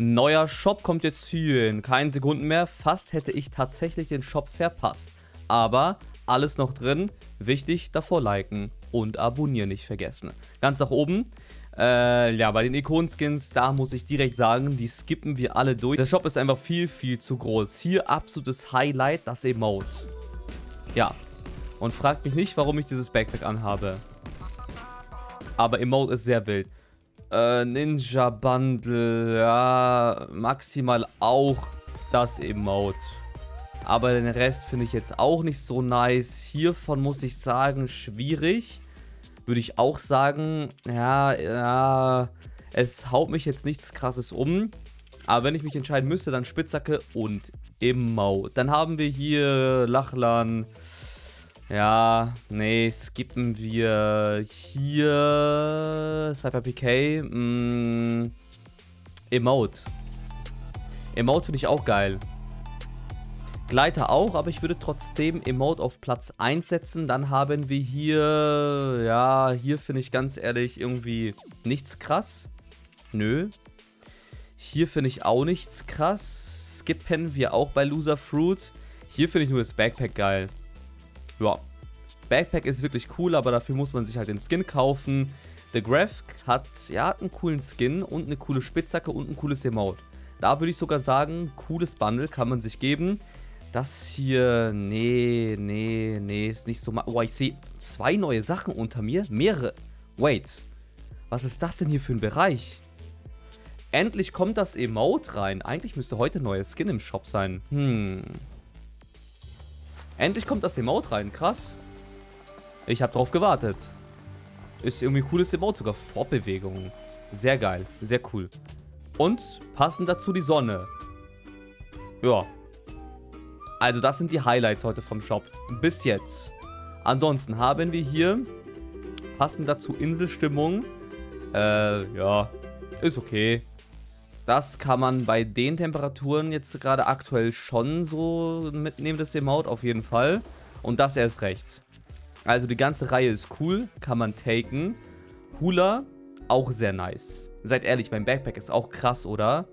Neuer Shop kommt jetzt hier in keinen Sekunden mehr. Fast hätte ich tatsächlich den Shop verpasst. Aber alles noch drin. Wichtig, davor liken und abonnieren nicht vergessen. Ganz nach oben. Äh, ja, bei den Ikonenskins, da muss ich direkt sagen, die skippen wir alle durch. Der Shop ist einfach viel, viel zu groß. Hier absolutes Highlight, das Emote. Ja. Und fragt mich nicht, warum ich dieses Backpack anhabe. Aber Emote ist sehr wild. Äh, Ninja Bundle, ja, maximal auch das Emote. Aber den Rest finde ich jetzt auch nicht so nice. Hiervon muss ich sagen, schwierig. Würde ich auch sagen, ja, ja, es haut mich jetzt nichts krasses um. Aber wenn ich mich entscheiden müsste, dann Spitzhacke und Emote. Dann haben wir hier Lachlan, ja, nee, skippen wir hier Cypher PK. Mm, Emote. Emote finde ich auch geil. Gleiter auch, aber ich würde trotzdem Emote auf Platz 1 setzen. Dann haben wir hier, ja, hier finde ich ganz ehrlich irgendwie nichts krass. Nö. Hier finde ich auch nichts krass. Skippen wir auch bei Loser Fruit. Hier finde ich nur das Backpack geil. Ja. Backpack ist wirklich cool, aber dafür muss man sich halt den Skin kaufen. The Graph hat, ja, einen coolen Skin und eine coole Spitzhacke und ein cooles Emote. Da würde ich sogar sagen, cooles Bundle kann man sich geben. Das hier, nee, nee, nee, ist nicht so... Oh, ich sehe zwei neue Sachen unter mir. Mehrere. Wait. Was ist das denn hier für ein Bereich? Endlich kommt das Emote rein. Eigentlich müsste heute neuer Skin im Shop sein. Hm. Endlich kommt das Emote rein, krass. Ich habe drauf gewartet. Ist irgendwie cooles Emote, sogar Fortbewegungen. Sehr geil, sehr cool. Und passend dazu die Sonne. Ja. Also das sind die Highlights heute vom Shop. Bis jetzt. Ansonsten haben wir hier passend dazu Inselstimmung. Äh, ja. Ist okay. Das kann man bei den Temperaturen jetzt gerade aktuell schon so mitnehmen, das Emote auf jeden Fall. Und das erst recht. Also die ganze Reihe ist cool, kann man taken. Hula, auch sehr nice. Seid ehrlich, mein Backpack ist auch krass, oder?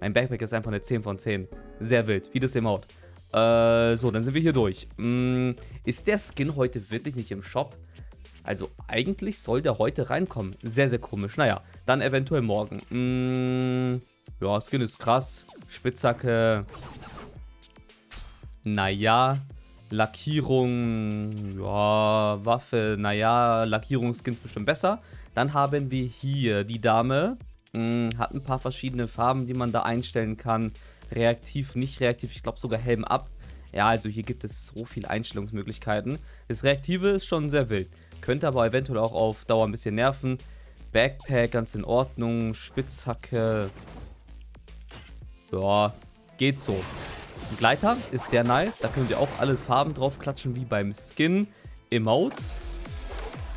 Mein Backpack ist einfach eine 10 von 10. Sehr wild, wie das Emote. Äh, so, dann sind wir hier durch. Hm, ist der Skin heute wirklich nicht im Shop? Also eigentlich soll der heute reinkommen. Sehr, sehr komisch. Naja, dann eventuell morgen. Hm, ja, Skin ist krass. Spitzhacke. Naja. Lackierung. Ja, Waffe. Naja, Lackierungsskins bestimmt besser. Dann haben wir hier die Dame. Hm, hat ein paar verschiedene Farben, die man da einstellen kann. Reaktiv, nicht reaktiv. Ich glaube sogar Helm ab. Ja, also hier gibt es so viele Einstellungsmöglichkeiten. Das Reaktive ist schon sehr wild. Könnte aber eventuell auch auf Dauer ein bisschen nerven. Backpack ganz in Ordnung. Spitzhacke. Ja, geht so. Ein Gleiter ist sehr nice. Da könnt ihr auch alle Farben drauf klatschen, wie beim Skin. Emote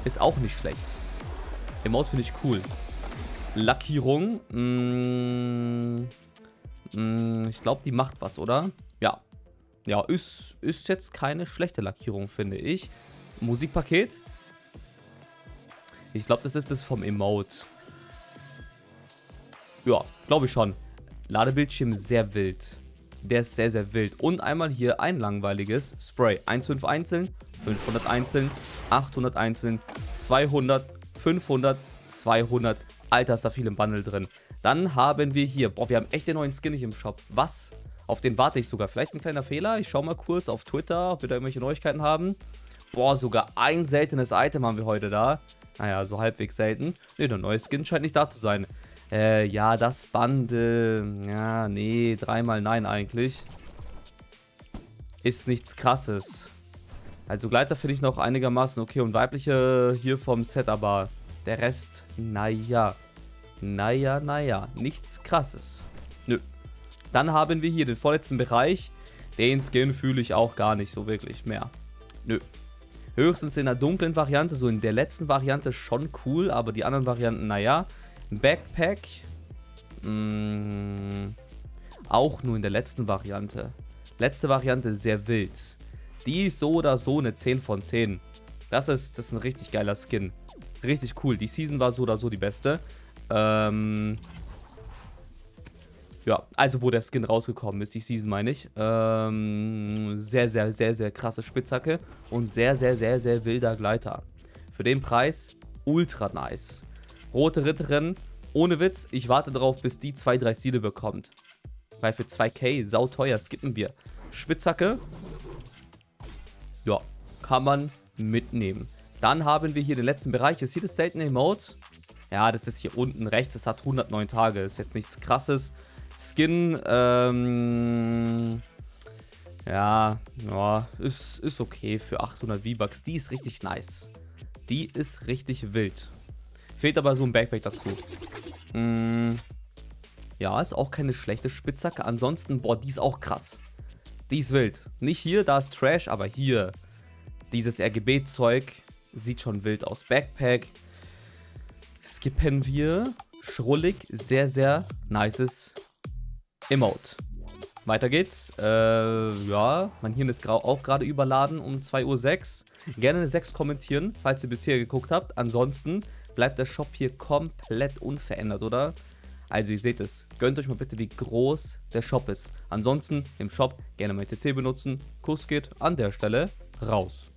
ist auch nicht schlecht. Emote finde ich cool. Lackierung. Mm, mm, ich glaube, die macht was, oder? Ja. Ja, ist, ist jetzt keine schlechte Lackierung, finde ich. Musikpaket. Ich glaube, das ist das vom Emote. Ja, glaube ich schon. Ladebildschirm sehr wild. Der ist sehr, sehr wild. Und einmal hier ein langweiliges Spray. 1,5 einzeln, 500 einzeln, 800 einzeln, 200, 500, 200. Alter, ist da viel im Bundle drin. Dann haben wir hier, boah, wir haben echt den neuen Skin nicht im Shop. Was? Auf den warte ich sogar. Vielleicht ein kleiner Fehler. Ich schau mal kurz auf Twitter, ob wir da irgendwelche Neuigkeiten haben. Boah, sogar ein seltenes Item haben wir heute da. Naja, so halbwegs selten. Ne, der neue Skin scheint nicht da zu sein. Äh, ja, das Bundle. Ja, nee, dreimal nein eigentlich. Ist nichts krasses. Also Gleiter finde ich noch einigermaßen okay und weibliche hier vom Set, aber der Rest, naja. Naja, naja, nichts krasses. Nö. Dann haben wir hier den vorletzten Bereich. Den Skin fühle ich auch gar nicht so wirklich mehr. Nö. Höchstens in der dunklen Variante, so in der letzten Variante schon cool, aber die anderen Varianten, naja. Backpack. Mh, mm, auch nur in der letzten Variante. Letzte Variante sehr wild. Die ist so oder so eine 10 von 10. Das ist, das ist ein richtig geiler Skin. Richtig cool. Die Season war so oder so die beste. Ähm, Ja, also wo der Skin rausgekommen ist, die Season meine ich. Ähm, sehr, sehr, sehr, sehr krasse Spitzhacke und sehr, sehr, sehr, sehr wilder Gleiter. Für den Preis ultra nice. Rote Ritterin, ohne Witz, ich warte darauf, bis die 2, 3 Stile bekommt. Weil für 2k, sauteuer, skippen wir. Spitzhacke, ja, kann man mitnehmen. Dann haben wir hier den letzten Bereich. Ist hier das seltene Emote? Ja, das ist hier unten rechts. Das hat 109 Tage. Ist jetzt nichts krasses. Skin, ähm, ja, ja, ist, ist okay für 800 V-Bucks. Die ist richtig nice. Die ist richtig wild. Fehlt aber so ein Backpack dazu. Mm, ja, ist auch keine schlechte Spitzhacke. Ansonsten, boah, die ist auch krass. Die ist wild. Nicht hier, da ist Trash, aber hier. Dieses RGB-Zeug sieht schon wild aus. Backpack. Skippen wir. Schrullig, sehr, sehr nices Emote. Weiter geht's. Äh, ja, mein Hirn ist auch gerade überladen um 2.06 Uhr. Gerne eine 6 kommentieren, falls ihr bisher geguckt habt. Ansonsten bleibt der Shop hier komplett unverändert, oder? Also ihr seht es, gönnt euch mal bitte, wie groß der Shop ist. Ansonsten im Shop gerne mein CC benutzen. Kuss geht an der Stelle raus.